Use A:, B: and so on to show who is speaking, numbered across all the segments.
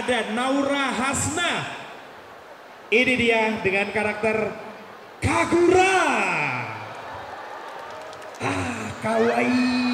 A: ada Naura Hasna. Ini dia dengan karakter Kagura. Ah, kawaii.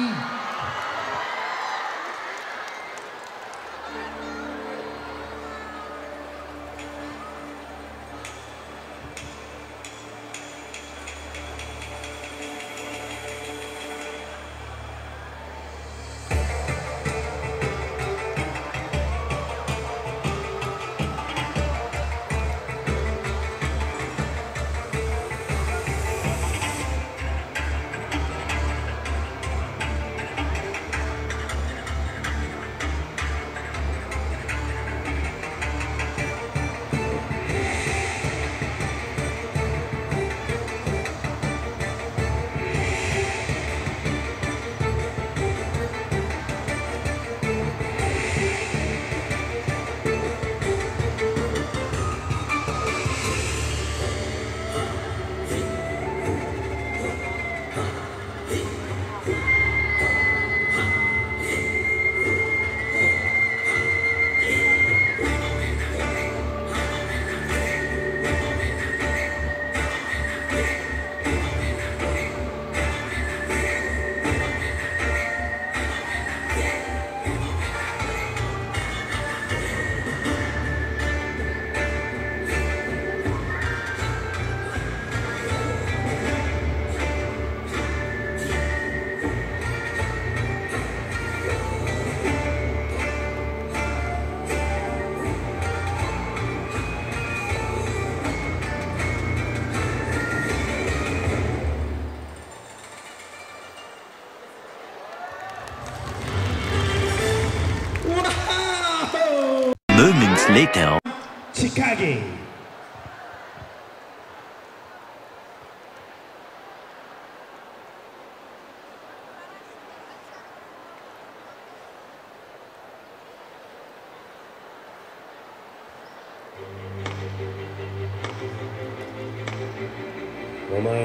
B: お前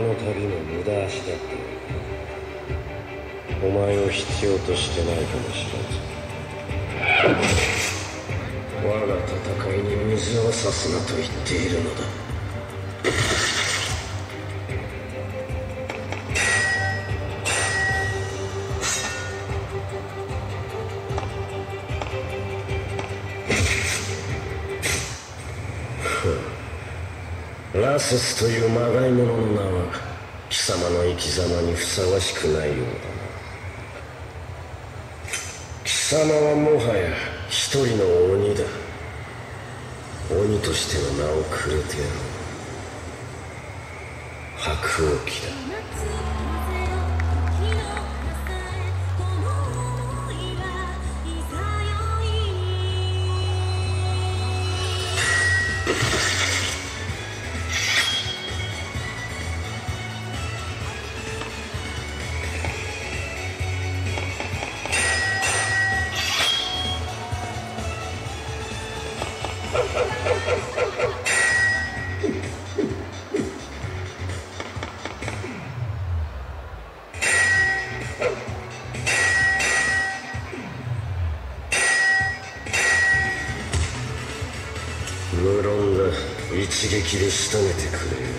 B: の旅の無駄足だってお前を必要としてないかもしれない。戦いに水を差すなと言っているのだ。ラススというまがい者の名は貴様の生き様にふさわしくないようだな。貴様はもはや一人の鬼だ。鬼としての名をくれてやろう。白鸚記だ。無論だ一撃で仕留めてくれよ。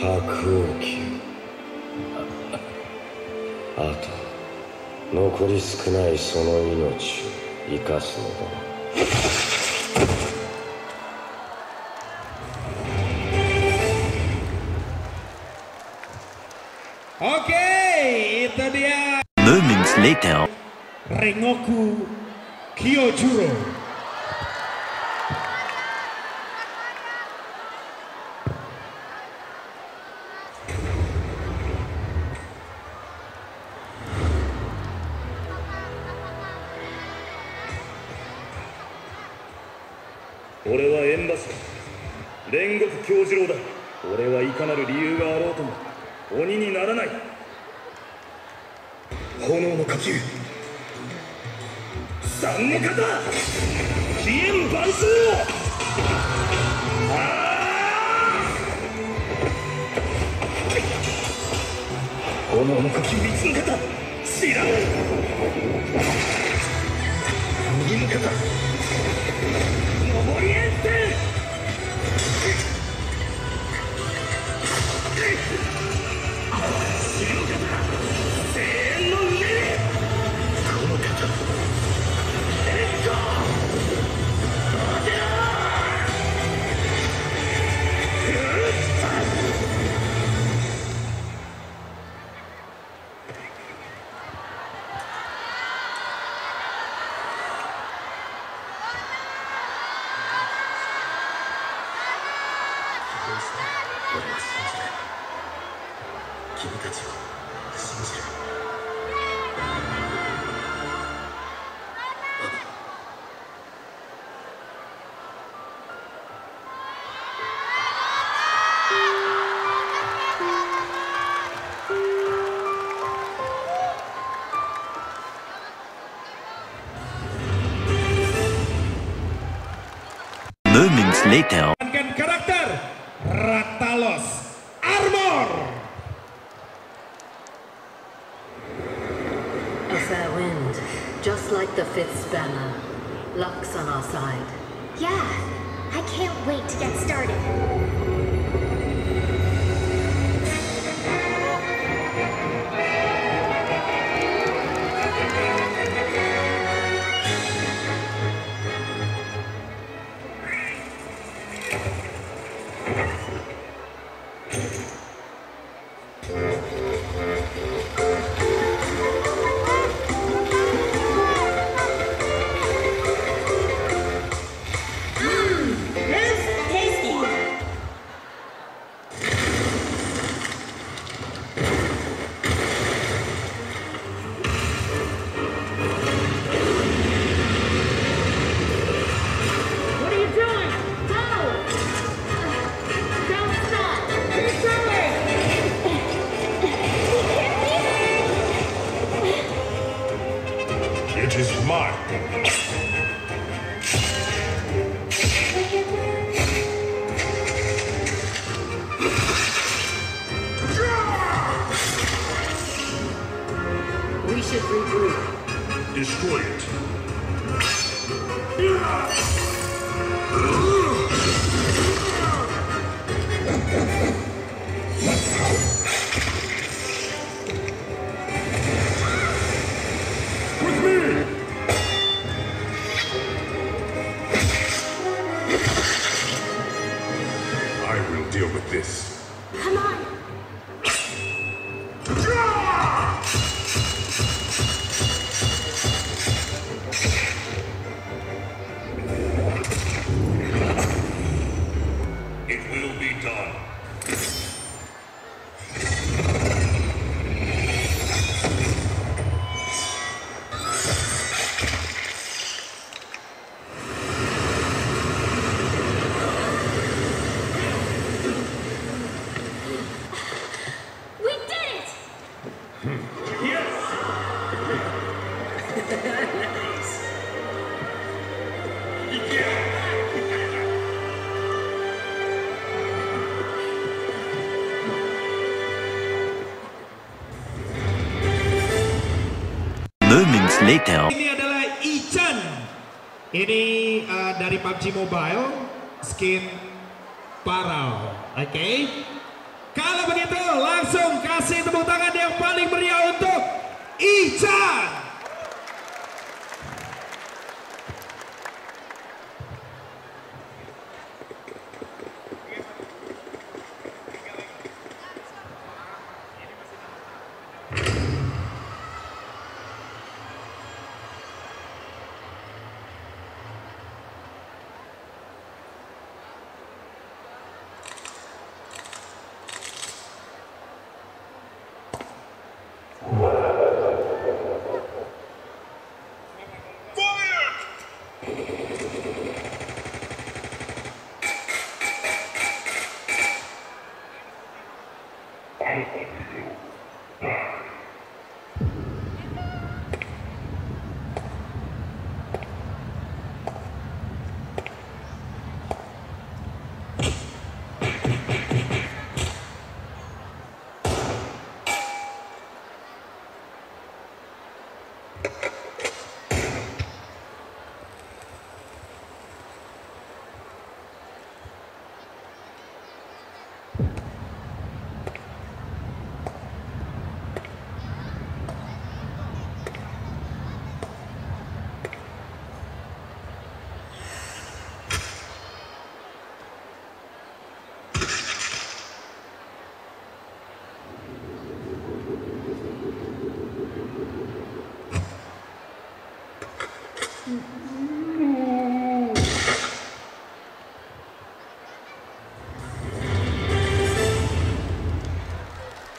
B: 白鸚記あと残り少ないその命を生かすのだ
A: Oke, itu dia
C: Moments later.
A: Rengoku Kyojuro.
D: 煉獄京次郎だ。俺はいかなる理由があろうとも鬼にならない。炎の火球。三の型飛燕万象炎の呼吸三つの方。知らん。君たちを信じる
C: Moments later.
A: Dengan Ratalos Armor.
E: A fair wind, just like the fifth banner. Luck's on our side.
F: Yeah, I can't wait to get started.
A: Amen. Is mine.
C: Later.
A: Ini adalah Ichan. Ini uh, dari PUBG Mobile, skin Parau. Oke. Kalau begitu, langsung kasih tepuk tangan yang paling meriah untuk Ichan.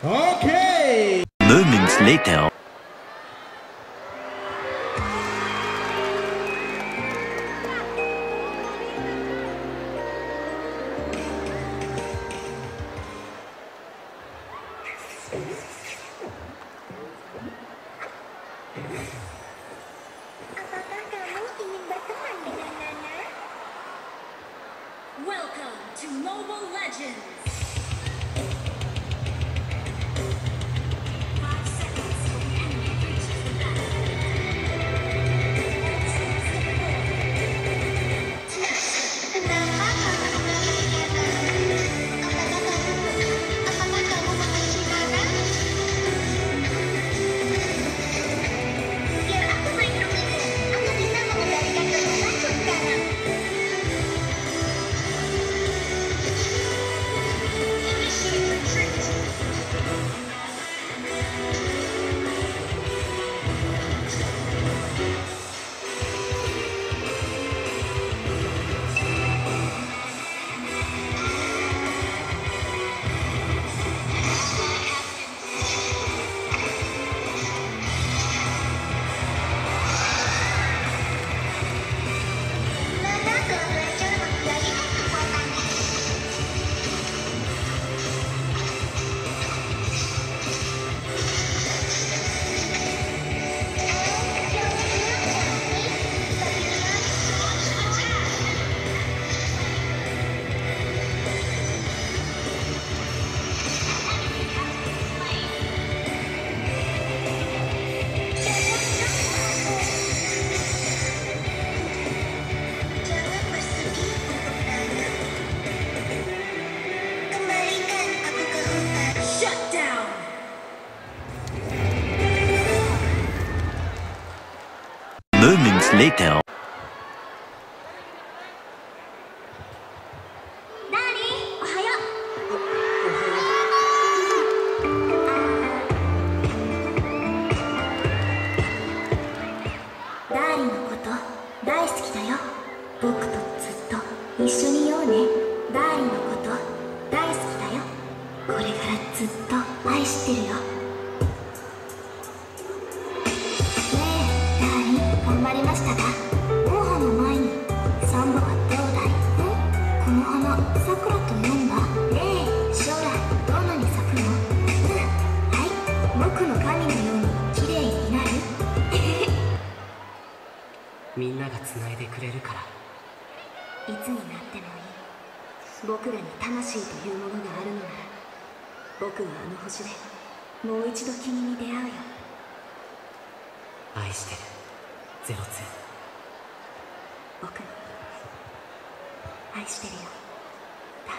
A: Okay.
C: Moments later.「
G: to Mobile Legends!
C: minutes later.
F: したかモーハの前にサンボはどうだいんこの花、さくらと読んだええ、将来どんなに咲くのうん、はい、僕の神のように綺麗になる
H: みんなが繋いでくれるから。
F: いつになってもいい。僕らに魂というものがあるのなら僕はあの星でもう一度君に出会うよ。
H: 愛してる ゼロツ
F: 僕も愛してるよダー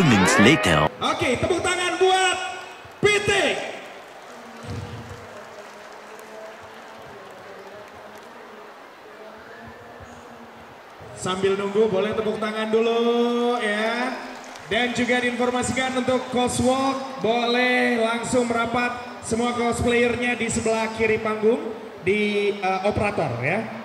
F: リン
C: Moments later.
A: Oke, tepuk tangan buat Pitik. Sambil nunggu boleh tepuk tangan dulu ya. Dan juga diinformasikan untuk Coswalk boleh langsung merapat semua cosplayernya di sebelah kiri panggung di eh, operator ya.